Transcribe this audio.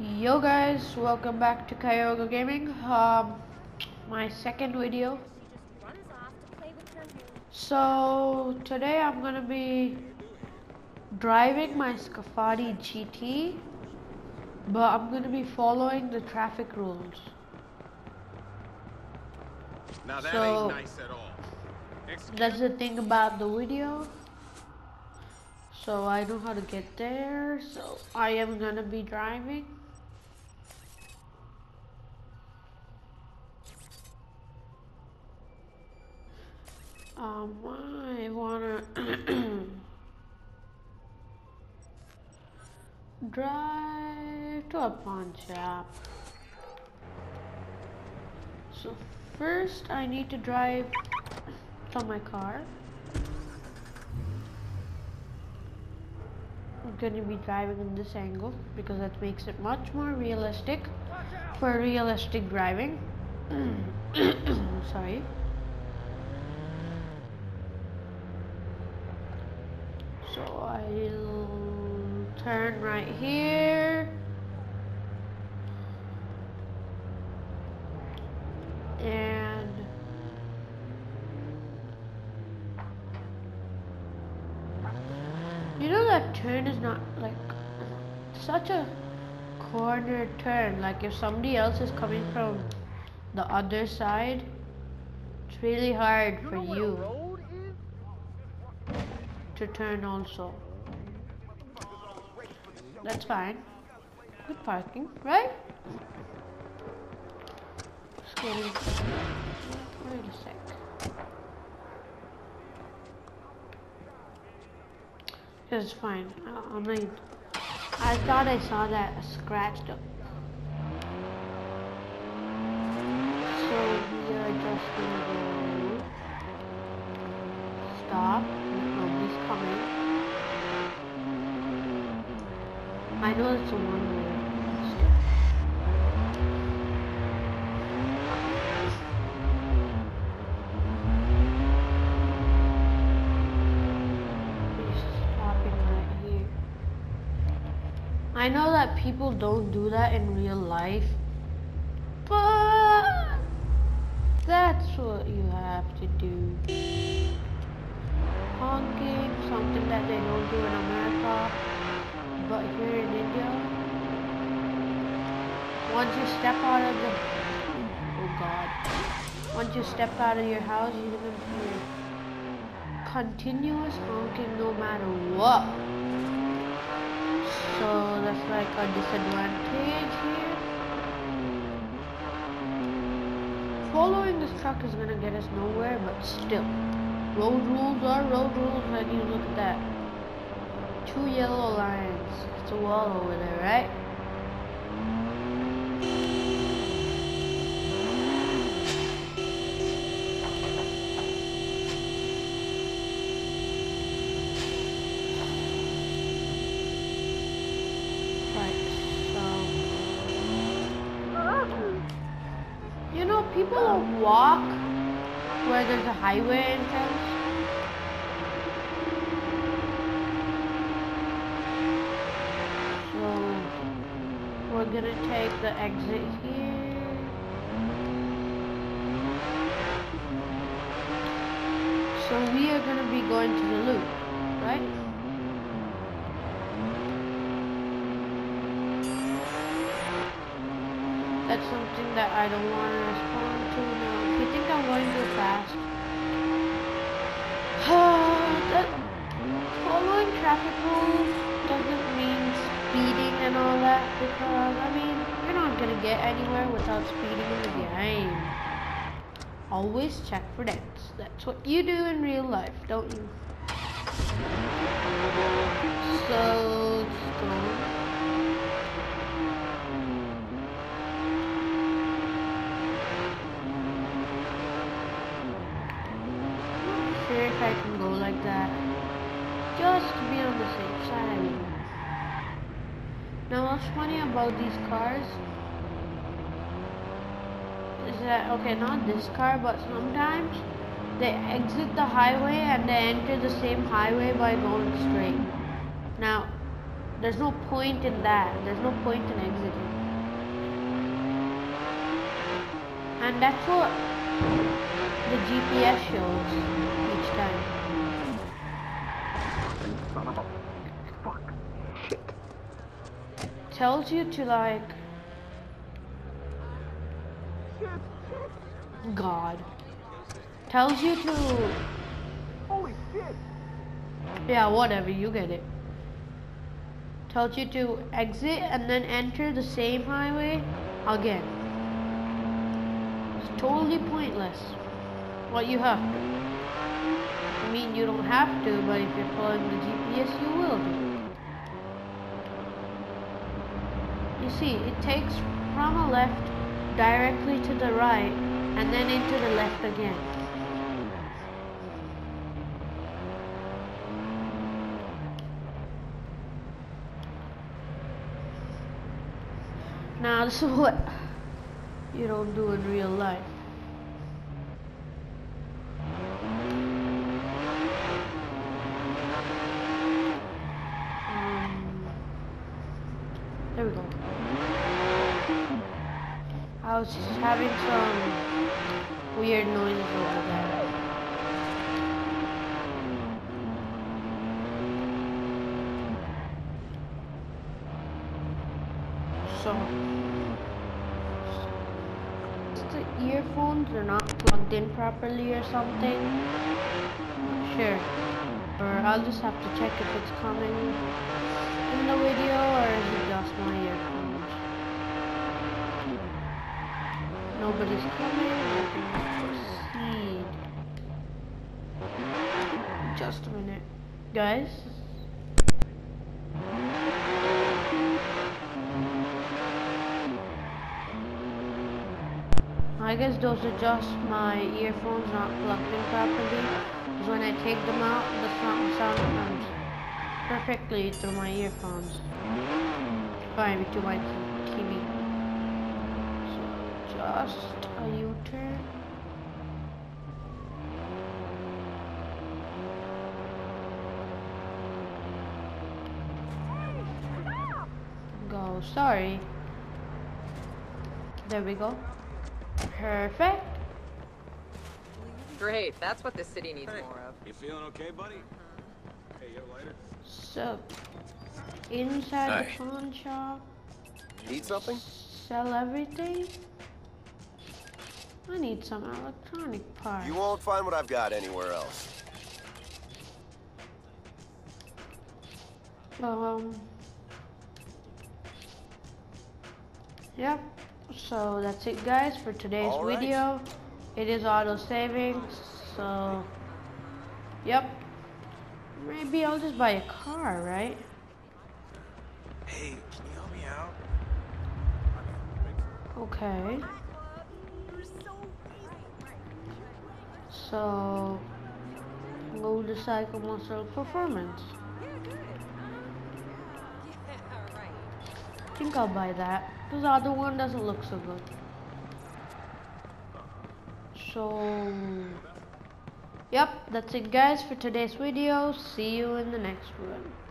Yo guys, welcome back to Kyoga Gaming. Um, my second video. So today I'm gonna be driving my Scafati GT, but I'm gonna be following the traffic rules. Now that So- ain't nice at all. Excuse That's the thing about the video. So I know how to get there. So I am gonna be driving. Um, I wanna drive to a pawn shop. So first I need to drive to my car. I'm gonna be driving in this angle because that makes it much more realistic for realistic driving. Sorry. So I'll turn right here. And you know that turn is not like such a corner turn. Like if somebody else is coming from the other side, it's really hard for you to turn also. That's fine. Good parking, right? Just. Wait a sec. It's fine. Uh, I- I'm not. I thought I saw that scratched up. So we are just gonna go. Stop. Nobody's coming. I know it's a one way. Right. I know that people don't do that in real life, but that's what you have to do. Honking, something that they don't do in America, but here in India, once you step out of the, oh God, once you step out of your house, you're gonna hear continuous honking no matter what. So that's like a disadvantage here. Following this truck is gonna get us nowhere, but still. Road rules are road rules, and you look at that. Two yellow lines. It's a wall over there? Right, people walk where there's a highway entrance. So we're gonna take the exit here. So we are gonna be going to the loop, right? That's something that I don't want to respond to now. If you think I'm going too fast, that following traffic rules doesn't mean speeding and all that because I mean you're not gonna get anywhere without speeding in the game. Always check for dents. That's what you do in real life, don't you? So just go. sure if I can go like that. Just to be on the safe side, I will. Now, what's funny about these cars is that, okay, not this car, but sometimes they exit the highway and they enter the same highway by going straight. Now, There's no point in that. There's no point in exiting. And that's what the GPS shows. Tells you to like God. Tells you to Holy shit! Yeah, whatever, you get it. Tells you to exit and then enter the same highway again. It's totally pointless. What you have to. I mean, you don't have to, but if you're following the GPS, you will. You see, it takes from a left directly to the right and then into the left again. Now, this is what you don't do in real life. Um, there we go. I was having some weird noises over there. So, the earphones are not plugged in properly or something. Sure. Or I'll just have to check if it's coming in the video or is it just my earphones. Nobody's coming. Proceed. Just a minute. Guys, I guess those are just my earphones not plugged in properly. Because when I take them out, the sound, sound comes perfectly through my earphones. Fine, to my TV. So just a U-turn. Go, sorry. There we go. Perfect. Great, that's what this city needs Hey, more of. You feeling okay, buddy? Mm-hmm. Hey, you have lighter? So, inside Hey. the pawn shop, Need something? sell everything. I need some electronic parts. You won't find what I've got anywhere else. Um. Yep. So that's it, guys, for today's All right. video. It is auto saving, so. Yep. Maybe I'll just buy a car, right? Hey, can you help me out? Okay. So, motorcycle muscle performance. I think I'll buy that. Because the other one doesn't look so good. So, yep, that's it guys for today's video. See you in the next one.